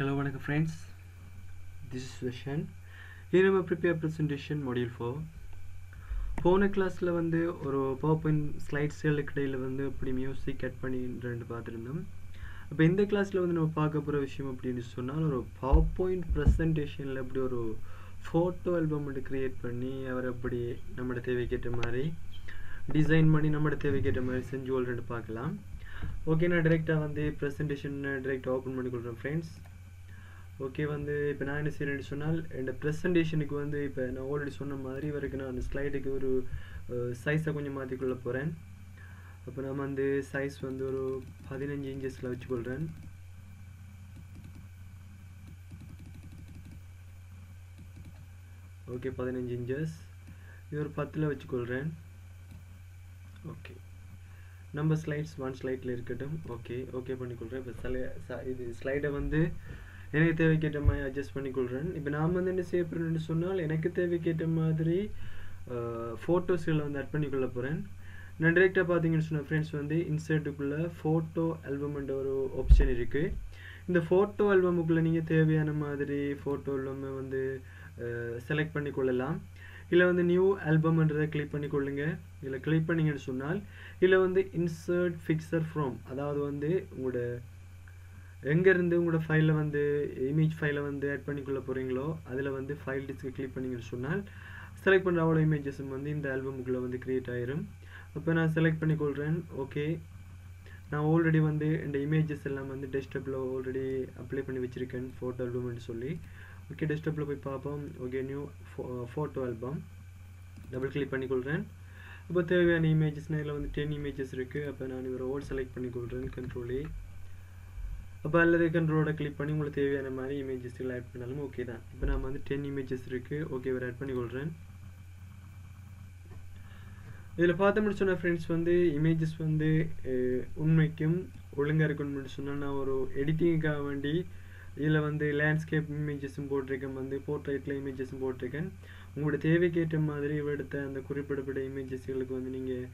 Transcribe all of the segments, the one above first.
Hello, வணக்கம் friends. This is Vishan. Here நம்ம prepare presentation module 4. போன கிளாஸில் வந்து ஒரு பவர் பாயிண்ட் ஸ்லைட்ஸ்களுக்கு இடையில் வந்து இப்படி மியூசிக் கட் பண்ணிட்டு பார்த்துருந்தோம் அப்போ இந்த கிளாஸில் வந்து நம்ம பார்க்க போகிற விஷயம் அப்படின்னு சொன்னால் ஒரு பவர் பாயிண்ட் ப்ரெசன்டேஷனில் இப்படி ஒரு ஃபோட்டோ ஆல்பம் வந்து க்ரியேட் பண்ணி அவர் அப்படி நம்மளோட தேவைக்கேற்ற மாதிரி டிசைன் பண்ணி நம்மளோட தேவைக்கேற்ற மாதிரி செஞ்சு கொள்றேன்னு பார்க்கலாம் ஓகே நான் டிரெக்டாக வந்து ப்ரெசன்டேஷன் டிரெக்டாக ஓப்பன் பண்ணி கொடுக்குறேன் ஃப்ரெண்ட்ஸ் ஓகே வந்து இப்போ நான் என்ன செய்கிறேன்னு சொன்னால் இந்த ப்ரெசன்டேஷனுக்கு வந்து இப்போ நான் ஆல்ரெடி சொன்ன மாதிரி வரைக்கும் நான் அந்த ஸ்லைடுக்கு ஒரு சைஸை கொஞ்சம் மாற்றிக்கொள்ள போகிறேன் அப்போ நம்ம வந்து சைஸ் வந்து ஒரு பதினஞ்சு இன்ச்சஸில் வச்சுக்கொள்கிறேன் ஓகே பதினஞ்சு இன்ச்சஸ் இது ஒரு பத்தில் வச்சுக்கொள்கிறேன் ஓகே நம்ம ஸ்லைட்ஸ் ஒன் ஸ்லைட்டில் இருக்கட்டும். ஓகே ஓகே பண்ணிக்கொள்கிறேன் இப்போ சில இது ஸ்லைடை வந்து எனக்கு தேவைக்கேற்ற மாதிரி அட்ஜஸ்ட் பண்ணிக்கொள்கிறேன் இப்போ நான் வந்து என்ன செய்ய போகிறேன்னு சொன்னால் எனக்கு தேவைக்கேற்ற மாதிரி ஃபோட்டோஸ்களை வந்து ஆட் பண்ணிக்கொள்ள போகிறேன் நான் டிரெக்டாக பார்த்தீங்கன்னு சொன்ன ஃப்ரெண்ட்ஸ் வந்து இன்சர்ட்டுக்குள்ளே ஃபோட்டோ ஆல்பம்ன்ற ஒரு ஆப்ஷன் இருக்குது இந்த ஃபோட்டோ ஆல்பமுக்குள்ளே நீங்கள் தேவையான மாதிரி ஃபோட்டோ எல்லாமே வந்து செலக்ட் பண்ணி கொள்ளலாம். இல்லை வந்து நியூ ஆல்பம்ன்றதை கிளிக் பண்ணி கொள்ளுங்க. இதில் கிளிக் பண்ணிங்கன்னு சொன்னால் இல்லை வந்து இன்சர்ட் ஃபிக்சர் ஃப்ரோம் அதாவது வந்து உங்களோட எங்கேருந்து உங்களோட ஃபைலில் வந்து இமேஜ் ஃபைலை வந்து ஆட் பண்ணிக்கொள்ள போகிறீங்களோ அதில் வந்து ஃபைல் டிஸ்க்கு கிளிக் பண்ணிங்கன்னு சொன்னால் செலக்ட் பண்ணுற அவ்வளோ இமேஜஸும் வந்து இந்த ஆல்பமுக்குள்ளே வந்து க்ரியேட் ஆயிரும். அப்போ நான் செலக்ட் பண்ணிக்கொள்கிறேன் ஓகே நான் ஆல்ரெடி வந்து இந்த இமேஜஸ் எல்லாம் வந்து டெஸ்க்டாப்பில் ஆல்ரெடி அப்ளை பண்ணி வச்சுருக்கேன் ஃபோட்டோ ஆல்பம்னு சொல்லி. ஓகே டெஸ்க்டாப்பில் போய் பார்ப்போம். Okay new photo album double click பண்ணிக்கொள்கிறேன் இப்போ தேவையான இமேஜஸ்னால் இதில் வந்து டென் இமேஜஸ் இருக்குது அப்போ நான் இவரை ஓல் செலக்ட் பண்ணிக்கொள்கிறேன் கண்ட்ரோலே அப்போ அல்லது கண்ட்ரோட கிளிக் பண்ணி உங்களுக்கு தேவையான மாதிரி இமேஜஸ்கள் ஆட் பண்ணாலும் ஓகே தான். இப்போ நம்ம வந்து டென் இமேஜஸ் இருக்குது ஓகே இவர் ஆட் பண்ணிக்கொள்கிறேன் இதில் பார்த்து சொன்ன ஃப்ரெண்ட்ஸ் வந்து இமேஜஸ் வந்து உண்மைக்கும் ஒழுங்காக இருக்கணும்னு சொன்னால் நான் ஒரு எடிட்டிங்காக வேண்டி இதில் வந்து லேண்ட்ஸ்கேப் இமேஜஸும் போட்டிருக்கேன். வந்து போர்ட்ரைட்டில் இமேஜஸும் போட்டிருக்கேன். உங்களோட தேவைக்கேற்ற மாதிரி எடுத்த அந்த குறிப்பிடப்பட்ட இமேஜஸ்களுக்கு வந்து நீங்கள்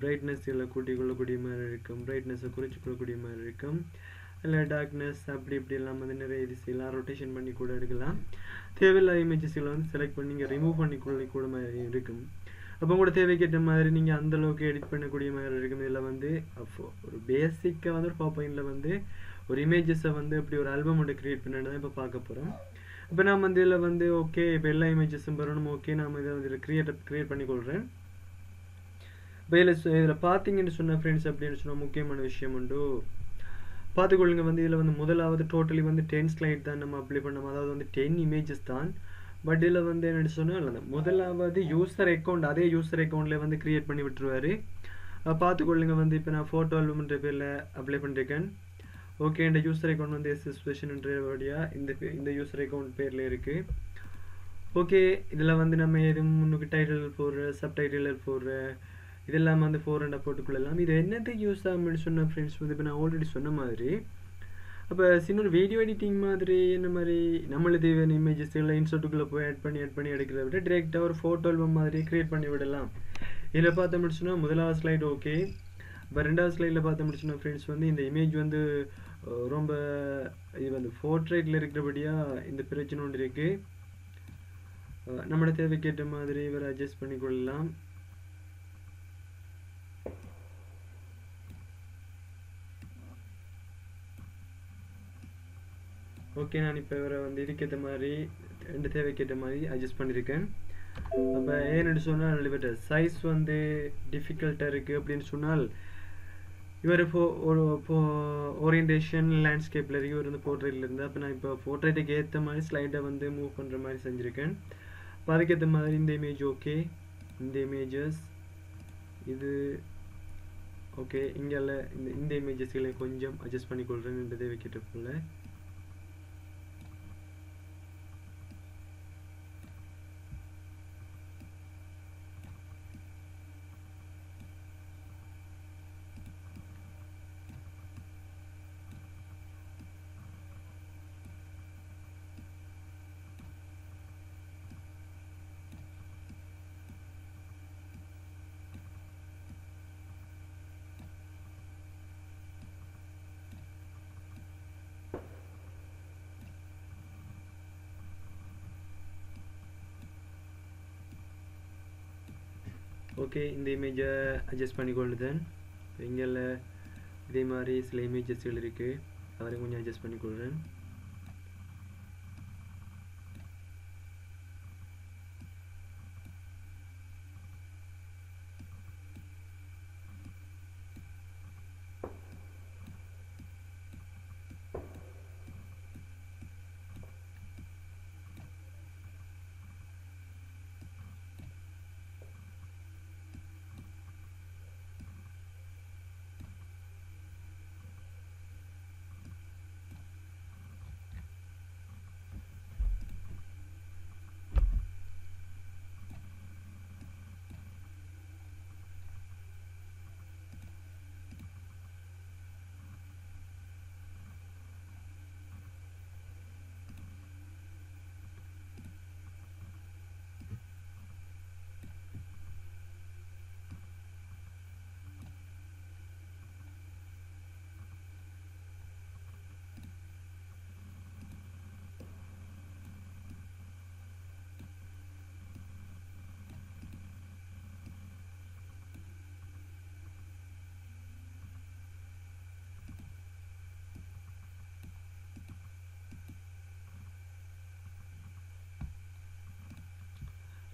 பிரைட்னஸ்களை கூட்டிக் கொள்ளக்கூடிய மாதிரி இருக்கும். பிரைட்னஸை குறைச்சி கொள்ளக்கூடிய மாதிரி இருக்கும். இல்லை டார்க்னஸ் அப்படி இப்படி எல்லாம் வந்து நிறைய இது செய்யலாம் ரொட்டேஷன் பண்ணி கூட எடுக்கலாம். தேவையில்லாத இமேஜஸ்களை வந்து செலக்ட் பண்ணி நீங்கள் ரிமூவ் பண்ணி கொள்ள கூட மாதிரி இருக்கும். அப்போ கூட தேவைக்கேற்ற மாதிரி நீங்கள் அந்த அளவுக்கு எடிட் பண்ணக்கூடிய மாதிரி இருக்கும். இதில் வந்து அப்போ ஒரு பேசிக்காக வந்து ஒரு பாப்பாயினில் வந்து ஒரு இமேஜஸை வந்து இப்படி ஒரு ஆல்பம் ஒன்று க்ரியேட் பண்ணிட்டு தான் இப்போ பார்க்க போகிறோம் இப்போ நான் வந்து இதில் வந்து ஓகே இப்போ எல்லா இமேஜஸும் வரணும் ஓகே நான் இதை வந்து இதில் க்ரியேட் க்ரியேட் பண்ணிக்கொள்கிறேன். இப்போ இதில் இதில் பார்த்தீங்கன்னு சொன்ன ஃப்ரெண்ட்ஸ் அப்படின்னு சொன்னால் முக்கியமான விஷயம் உண்டு. பார்த்துக்கொள்ளுங்க வந்து இதில் வந்து முதலாவது டோட்டலி வந்து டென் ஸ்லைட் தான் நம்ம அப்ளை பண்ணோம். அதாவது வந்து டென் இமேஜஸ் தான். பட் இதில் வந்து என்ன சொன்னால் அந்த முதலாவது யூசர் அக்கௌண்ட் அதே யூசர் அக்கௌண்ட்டில் வந்து க்ரியேட் பண்ணி விட்டுருவாரு. பார்த்துக்கொள்ளுங்க வந்து இப்போ நான் ஃபோட்டோ ஆல்பம்ன்ற பேரில் அப்ளை பண்ணியிருக்கேன் ஓகே இந்த யூசர் அக்கௌண்ட் வந்து எஸ்எஸ் வழியாக இந்த இந்த யூசர் அக்கௌண்ட் பேரில் இருக்குது ஓகே இதில் வந்து நம்ம எதுவும் முன்னுக்கு டைட்டில் போடுற சப்டைட்டில் போடுற இதெல்லாம் வந்து ஃபோர் ஹண்ட்ரட் போட்டுக்கொள்ளலாம். இது என்னத்துக்கு யூஸ் ஆகும்னு சொன்ன ஃப்ரெண்ட்ஸ் வந்து இப்போ நான் ஆல்ரெடி சொன்ன மாதிரி. அப்போ சின்ன ஒரு வீடியோ எடிட்டிங் மாதிரி என்ன மாதிரி நம்மளுக்கு தேவையான இமேஜஸ் எல்லாம் இன்சர்ட்டுக்குள்ளே போய் ஆட் பண்ணி ஆட் பண்ணி எடுக்கிறத விட டிரெக்டாக ஒரு ஃபோட்டோ ஆல்பம் மாதிரி க்ரியேட் பண்ணி விடலாம். இதில் பார்த்து முடிச்சுன்னா முதலாவது ஸ்லைட் ஓகே இப்போ ரெண்டாவது ஸ்லைடில் பார்த்த முடிச்சுன்னா ஃப்ரெண்ட்ஸ் வந்து இந்த இமேஜ் வந்து ரொம்ப இது வந்து ஃபோர்ட்ரேட்டில் இருக்கிறபடியாக இந்த பிரச்சனை ஒன்று இருக்குது நம்மளோட தேவைக்கேற்ற மாதிரி இவரை அட்ஜஸ்ட் பண்ணிக்கொள்ளலாம். ஓகே நான் இப்போ இவரை வந்து இதுக்கேற்ற மாதிரி ரெண்டு தேவைக்கேற்ற மாதிரி அட்ஜஸ்ட் பண்ணியிருக்கேன் அப்போ ஏன்னு சொன்னால் இவர்கிட்ட சைஸ் வந்து டிஃபிகல்ட்டாக இருக்குது அப்படின்னு சொன்னால் இவர் இப்போ ஒரு இப்போ ஓரியன்டேஷன் லேண்ட்ஸ்கேப்பில் இருக்கு இவர் வந்து போர்ட்ரேட்டில் இருந்து அப்போ நான் இப்போ போர்ட்ரேட்டுக்கு ஏற்ற மாதிரி ஸ்லைடை வந்து மூவ் பண்ணுற மாதிரி செஞ்சுருக்கேன். இப்போ அதுக்கேற்ற மாதிரி இந்த இமேஜ் ஓகே இந்த இமேஜஸ் இது ஓகே இங்கே இந்த இந்த இமேஜஸ்களை கொஞ்சம் அட்ஜஸ்ட் பண்ணிக்கொள்கிறேன் இந்த தேவைக்கிட்ட போல். ஓகே இந்த இமேஜை அட்ஜஸ்ட் பண்ணிக்கொள்ளுதேன் இங்கே இதே மாதிரி சில இமேஜஸ்கள் இருக்குது அவரை கொஞ்சம் அட்ஜஸ்ட் பண்ணிக்கொள்கிறேன்.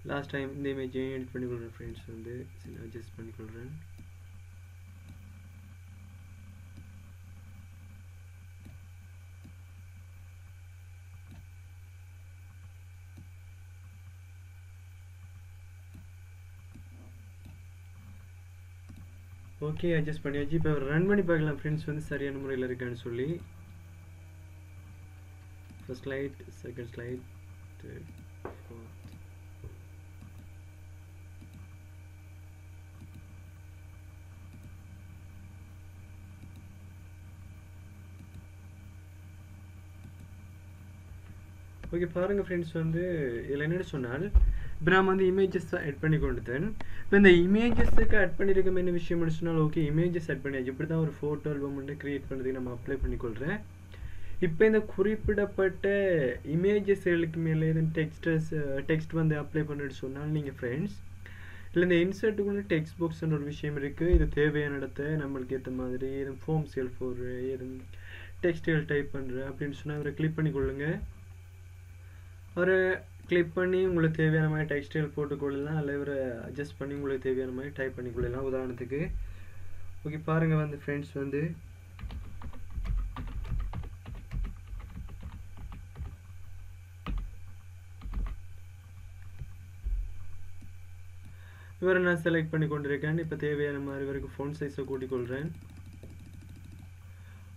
லாஸ்ட் டைம் இந்த இமேஜையும் எடிட் பண்ணிக்கொள்கிறேன் ஃப்ரெண்ட்ஸ் வந்து? அட்ஜஸ்ட் பண்ணிக்கொள்கிறேன் ஓகே அட்ஜஸ்ட் பண்ணியாச்சு. இப்போ ரன் பண்ணி பார்க்கலாம் ஃப்ரெண்ட்ஸ் வந்து சரியான முறையில் இருக்கான்னு சொல்லி. First slide second slide third fourth okay பாருங்கள் ஃப்ரெண்ட்ஸ் வந்து இதில் என்னென்னு சொன்னால் இப்போ நான் வந்து இமேஜஸ் தான் ஆட் பண்ணி கொண்டுட்டேன். இப்போ இந்த இமேஜஸுக்கு ஆட் பண்ணியிருக்க என்ன விஷயம் சொன்னால் ஓகே இமேஜஸ் ஆட் பண்ணியாச்சு இப்படி தான் ஒரு ஃபோட்டோ ஆல்பம் வந்து க்ரியேட் பண்ணுறதுக்கு நம்ம அப்ளை பண்ணிக்கொள்கிறேன் இப்போ இந்த குறிப்பிடப்பட்ட இமேஜஸ்களுக்கு மேலே எதுவும் டெக்ஸ்டர்ஸ் டெக்ஸ்ட் வந்து அப்ளை பண்ணிட்டு சொன்னால் நீங்கள் ஃப்ரெண்ட்ஸ் இல்லை இந்த இன்சர்ட்டுக்குள்ள டெக்ஸ்ட் பாக்ஸ்ன்ற ஒரு விஷயம் இருக்குது இது தேவையான இடத்த நம்மளுக்கு ஏற்ற மாதிரி எதுவும் ஃபோம் செல் ஃபோர் எதுவும் டெக்ஸ்டைல் டைப் பண்ணுறேன் அப்படின்னு சொன்னால் அவரை கிளிக் கொள்ளுங்கள் அவரை கிளிக் பண்ணி உங்களுக்கு தேவையான மாதிரி டெக்ஸ்டைல் போட்டுக்கொள்ளலாம் அல்ல இவரை அட்ஜஸ்ட் பண்ணி உங்களுக்கு தேவையான மாதிரி டைப் பண்ணிக்கொள்ளலாம் உதாரணத்துக்கு ஓகே பாருங்கள் வந்து ஃப்ரெண்ட்ஸ் வந்து. இவரை நான் செலக்ட் பண்ணி கொண்டிருக்கேன் இப்போ தேவையான மாதிரி இவருக்கு ஃபோன் சைஸை கூட்டிக்கொள்கிறேன்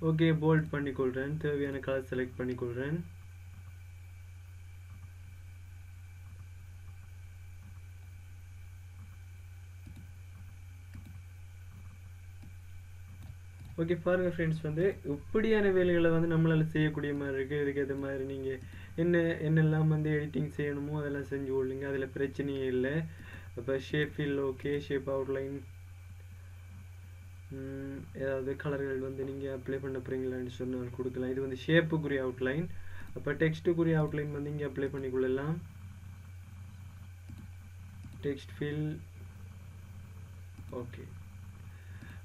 ஓகே போல்ட் பண்ணிக்கொள்கிறேன் தேவையான கலர் செலக்ட் பண்ணிக்கொள்கிறேன் ஓகே பாருங்கள் ஃப்ரெண்ட்ஸ் வந்து இப்படியான வேலைகளை வந்து நம்மளால் செய்யக்கூடிய மாதிரி இருக்குது இதுக்கு எது மாதிரி நீங்கள் என்ன என்னெல்லாம் வந்து எடிட்டிங் செய்யணுமோ அதெல்லாம் செஞ்சு கொள்ளுங்க. அதில் பிரச்சனையே இல்லை. அப்போ shape fill okay shape outline ஏதாவது கலர்கள் வந்து நீங்கள் அப்ளை பண்ண போகிறீங்களான்னு சொன்னால் கொடுக்கலாம். இது வந்து ஷேப்புக்குரிய அவுட்லைன் அப்போ டெக்ஸ்ட்டுக்குரிய அவுட்லைன் வந்து இங்கே அப்ளை பண்ணிக்கொள்ளலாம் டெக்ஸ்ட் ஃபில் ஓகே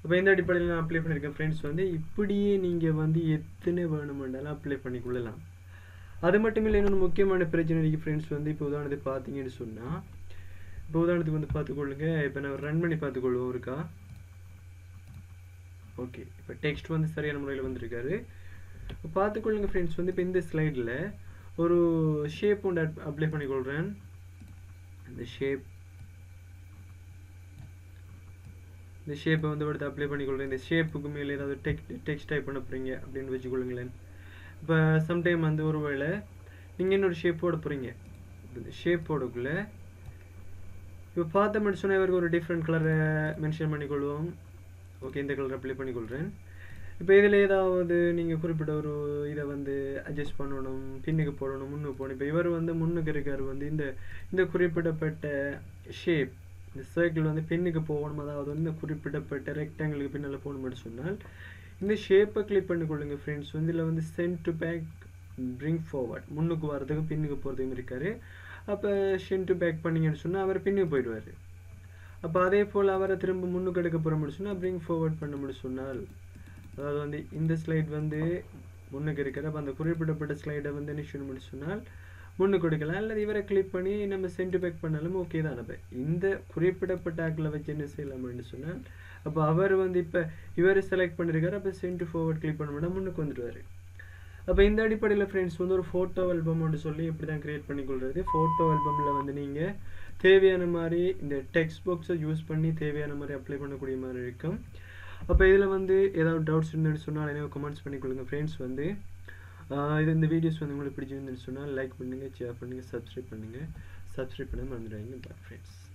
இப்போ இந்த அடிப்படையில் நான் அப்ளை பண்ணியிருக்கேன் ஃப்ரெண்ட்ஸ் வந்து இப்படியே நீங்கள் வந்து எத்தனை வேணுமெண்டாலும் அப்ளை பண்ணிக்கொள்ளலாம் அது மட்டும் இல்லை இன்னொன்று முக்கியமான பிரச்சனை இருக்குது ஃப்ரெண்ட்ஸ் வந்து. இப்போ உதாரணத்துக்கு பார்த்தீங்கன்னு சொன்னால் இப்போ உதாரணத்துக்கு வந்து பார்த்துக்கொள்ளுங்க இப்போ நான் ரன் பண்ணி பார்த்துக்கொள்வோம் இருக்கா? ஓகே இப்போ டெக்ஸ்ட் வந்து சரியான முறையில் வந்திருக்காரு. இப்போ பார்த்துக்கொள்ளுங்க ஃப்ரெண்ட்ஸ் வந்து. இப்போ இந்த ஸ்லைடில் ஒரு ஷேப் ஒன்று அப்ளை பண்ணிக்கொள்கிறேன் இந்த ஷேப் இந்த ஷேப்பை வந்து எடுத்து அப்ளை பண்ணிக்கொள்கிறேன் இந்த ஷேப்புக்கு மேலே ஏதாவது டெக் டெக்ஸ்ட் டைப் பண்ண போகிறீங்க அப்படின்னு வச்சுக்கொள்ளுங்களேன். இப்போ சம்டைம் வந்து ஒரு வேளை நீங்கள் இன்னொரு ஷேப் போட போகிறீங்க இந்த ஷேப் போடக்குள்ளே இப்போ பார்த்த மட்டும் சொன்னால் இவருக்கு ஒரு டிஃப்ரெண்ட் கலரை மென்ஷன் பண்ணிக்கொள்வோம். ஓகே இந்த கலர் அப்ளை பண்ணிக்கொள்கிறேன் இப்போ இதில் ஏதாவது நீங்கள் குறிப்பிட்ட ஒரு இதை வந்து அட்ஜஸ்ட் பண்ணணும் பின்னுக்கு போடணும் முன்னுக்கு போகணும் இப்போ இவர் வந்து முன்னுக்கு இருக்கார் வந்து இந்த இந்த குறிப்பிடப்பட்ட ஷேப் இந்த சர்க்கிள் வந்து பின்னுக்கு போகணும். அதாவது வந்து குறிப்பிடப்பட்ட ரெக்டாங்கிளுக்கு பின்னால் போகணும்னு சொன்னால் இந்த ஷேப்பை கிளிக் பண்ணிக்கொள்ளுங்க ஃப்ரெண்ட்ஸ் வந்து இதில் வந்து send to back bring forward முன்னுக்கு வர்றதுக்கும் பின்னுக்கு போகிறதுக்கும் இருக்கார். அப்போ சென்ட் டு பேக் பண்ணிங்கன்னு சொன்னால் அவர் பின்னுக்கு போயிடுவார். அப்போ அதே போல் அவரை திரும்ப முன்னுக்கு எடுக்க போகிற முடியும் சொன்னால் பிரிங்க் ஃபார்வர்ட் பண்ண முடியும் சொன்னால் அதாவது வந்து இந்த ஸ்லைட் வந்து முன்னுக்கு இருக்கிற அப்போ அந்த குறிப்பிடப்பட்ட ஸ்லைடை வந்து என்ன செய்ய முடியும் சொன்னால் முன்னுக்கு கொடுக்கலாம். அல்லது இவரை கிளிக் பண்ணி நம்ம சென்ட் பேக் பண்ணாலும் ஓகே தான். அப்போ இந்த குறிப்பிடப்பட்ட ஆக்கில் வச்சு என்ன செய்யலாம்னு சொன்னால் அப்போ அவர் வந்து இப்போ இவரை செலக்ட் பண்ணியிருக்காரு அப்போ சென்ட் ஃபார்வர்ட் கிளிக் பண்ண முன்னுக்கு வந்துடுவார். அப்போ இந்த அடிப்படையில் ஃப்ரெண்ட்ஸ் வந்து ஒரு ஃபோட்டோ ஆல்பம்னு சொல்லி இப்படி தான் க்ரியேட் பண்ணிக்கொள்கிறது ஃபோட்டோ ஆல்பமில் வந்து நீங்கள் தேவையான மாதிரி இந்த டெக்ஸ்ட் பாக்ஸை யூஸ் பண்ணி தேவையான மாதிரி அப்ளை பண்ணக்கூடிய மாதிரி இருக்கும். அப்போ இதில் வந்து ஏதாவது டவுட்ஸ் இருந்துன்னு சொன்னால் எனக்கு கமெண்ட்ஸ் பண்ணிக்கொள்ளுங்க ஃப்ரெண்ட்ஸ் வந்து. இது இந்த வீடியோஸ் வந்து உங்களுக்கு பிடிச்சிருந்துன்னு சொன்னால் லைக் பண்ணுங்கள் ஷேர் பண்ணுங்கள் சப்ஸ்கிரைப் பண்ணுங்கள் சப்ஸ்கிரைப் பண்ண மறந்துடுவாங்க பாய் ஃப்ரெண்ட்ஸ்